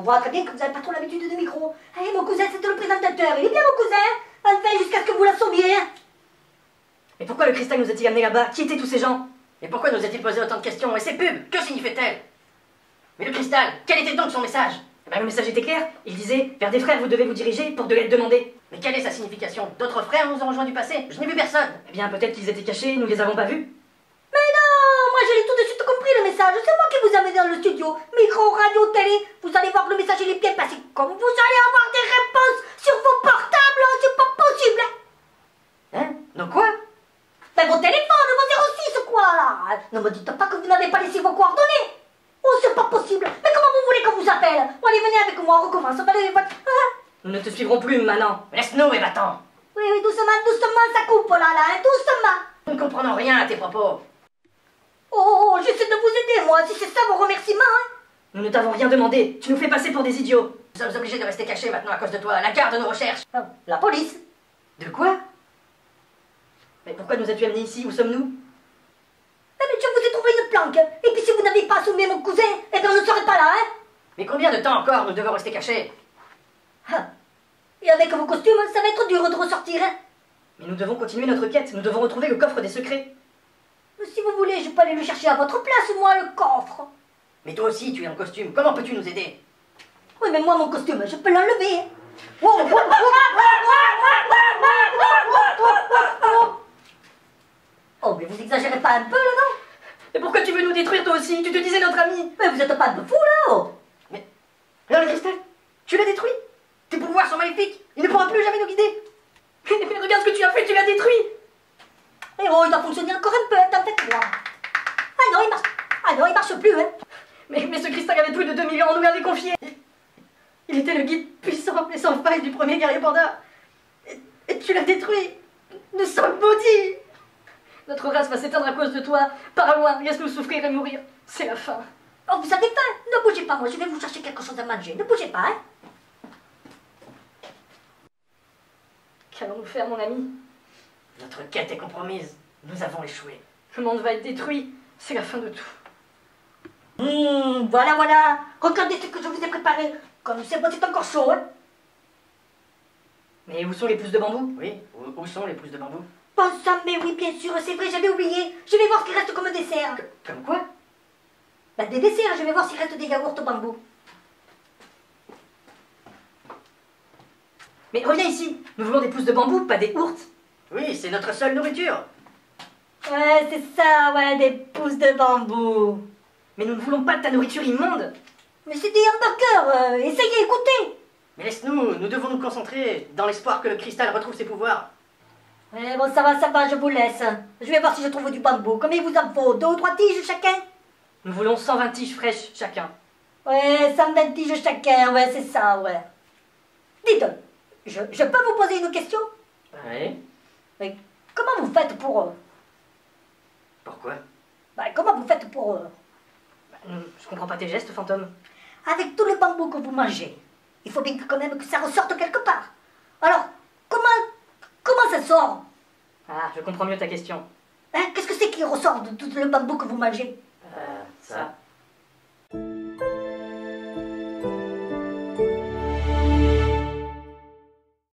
voit très bien que vous n'avez pas trop l'habitude de micro. Eh, mon cousin, c'était le présentateur. Il est bien, mon cousin. Enfin, jusqu'à ce que vous l'assommiez. Mais pourquoi le cristal nous a-t-il amené là-bas? Qui étaient tous ces gens? Et pourquoi nous a-t-il posé autant de questions? Et ces pubs, que signifiait-elle Mais le cristal, quel était donc son message? Eh ben, Le message était clair. Il disait Vers des frères, vous devez vous diriger pour de l'aide demandée. Mais quelle est sa signification? D'autres frères nous ont rejoints du passé Je n'ai vu personne. Eh bien, peut-être qu'ils étaient cachés, nous les avons pas vus. Mais non, moi j'ai tout de suite le message. C'est moi qui vous amène dans le studio. Micro, radio, télé. Vous allez voir que le message il est bien passé. Comme vous allez avoir des réponses sur vos portables, hein, c'est pas possible. Hein? Donc quoi? Ben vos téléphones, vos 06 quoi là. Ne me dites pas que vous n'avez pas laissé vos coordonnées. Oh, c'est pas possible. Mais comment vous voulez qu'on vous appelle? Bon, allez, venez avec moi, on recommence. On va. Hein? Nous ne te suivrons plus maintenant. Laisse-nous, et va-t'en oui, oui, doucement, doucement, ça coupe là, là, hein, doucement. Nous ne comprenons rien à tes propos. Oh, j'essaie de vous aider, si c'est ça vos remerciements. Hein. Nous ne t'avons rien demandé. Tu nous fais passer pour des idiots. Nous sommes obligés de rester cachés maintenant à cause de toi. La garde nous recherche. Oh, la police. De quoi? Mais pourquoi nous as-tu amenés ici? Où sommes-nous? Eh mais je vous ai trouvé une planque. Et puis si vous n'avez pas assommé mon cousin, eh bien on ne serait pas là, hein Mais combien de temps encore nous devons rester cachés? Ah. Et avec vos costumes, ça va être dur de ressortir, hein Mais nous devons continuer notre quête. Nous devons retrouver le coffre des secrets. Si vous voulez, je peux aller le chercher à votre place, moi, le coffre. Mais toi aussi, tu es en costume. Comment peux-tu nous aider Oui, mais moi, mon costume, je peux l'enlever. Oh, mais vous exagérez pas un peu, là, non Mais pourquoi tu veux nous détruire, toi aussi Tu te disais notre ami. Mais vous êtes pas de fou, là, oh Mais... Alors, le cristal Tu l'as détruit Tes pouvoirs sont maléfiques Il ne pourra plus jamais nous guider Mais regarde ce que tu as fait, tu l'as détruit Doit fonctionner encore un peu, t'en fais moi. Ah non, il marche... Ah non, il marche plus, hein mais, ce cristal avait plus de 2 millions, on nous l'avait confié. Il était le guide puissant et sans faille du premier guerrier panda. Et, tu l'as détruit. Nous sommes maudits. Notre race va s'éteindre à cause de toi. Par loin, laisse-nous souffrir et mourir. C'est la fin. Oh, vous avez faim Ne bougez pas, moi, je vais vous chercher quelque chose à manger. Ne bougez pas, hein Qu'allons-nous faire, mon ami? Notre quête est compromise. Nous avons échoué. Le monde va être détruit. C'est la fin de tout. Hum, voilà, voilà. Regardez ce que je vous ai préparé. Comme c'est bon, c'est encore chaud, hein Mais où sont les pousses de bambou? Oui, où, où sont les pousses de bambou? Bon sang, mais oui, bien sûr, c'est vrai, j'avais oublié. Je vais voir ce qui reste comme dessert. Comme quoi? Bah, des desserts, je vais voir s'il reste des yaourts au bambou. Mais reviens ici. Nous voulons des pousses de bambou, pas des ourtes. Oui, c'est notre seule nourriture. Ouais, c'est ça, ouais, des pousses de bambou. Mais nous ne voulons pas de ta nourriture immonde. Mais c'est des hamburgers, euh, essayez, écoutez. Mais laisse-nous, nous devons nous concentrer, dans l'espoir que le cristal retrouve ses pouvoirs. Eh bon, ça va, ça va, je vous laisse. Je vais voir si je trouve du bambou. Combien il vous en faut Deux ou trois tiges chacun Nous voulons 120 tiges fraîches chacun. Ouais, 120 tiges chacun, ouais, c'est ça, ouais. Dites, je, je peux vous poser une question? Oui. Mais comment vous faites pour... euh, Pourquoi bah, comment vous faites pour... euh, Hum, Je comprends pas tes gestes, fantôme. avec tout le bambou que vous mangez, il faut bien que quand même que ça ressorte quelque part. Alors, comment... Comment ça sort? Ah, je comprends mieux ta question. Hein Qu'est-ce que c'est qui ressort de tout le bambou que vous mangez? Euh, ça.